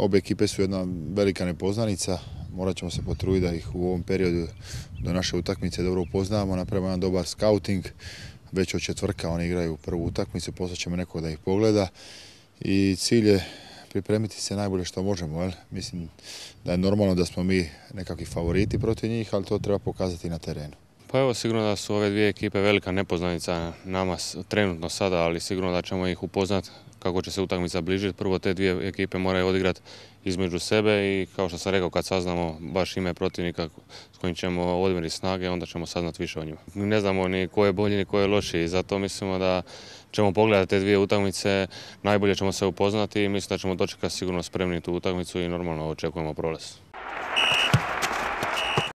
Obje ekipe su jedna velika nepoznanica, morat ćemo se potruditi da ih u ovom periodu do naše utakmice dobro upoznamo, napravimo jedan dobar scouting, već od četvrka oni igraju prvu utakmicu, ćemo nekog da ih pogleda i cilj je pripremiti se najbolje što možemo. Jel? Mislim da je normalno da smo mi nekakvi favoriti protiv njih, ali to treba pokazati na terenu. Pa evo sigurno da su ove dvije ekipe velika nepoznanica nama trenutno sada, ali sigurno da ćemo ih upoznat kako će se utakmica bližiti. Prvo te dvije ekipe moraju odigrati između sebe i kao što sam rekao kad saznamo baš ime protivnika s kojim ćemo odmjeriti snage onda ćemo saznati više o njima. Ne znamo ni ko je bolji ni ko je lošiji, zato mislimo da ćemo pogledati te dvije utakmice, najbolje ćemo se upoznati i mislim da ćemo dočekati sigurno spremni tu utakmicu i normalno očekujemo prolaz.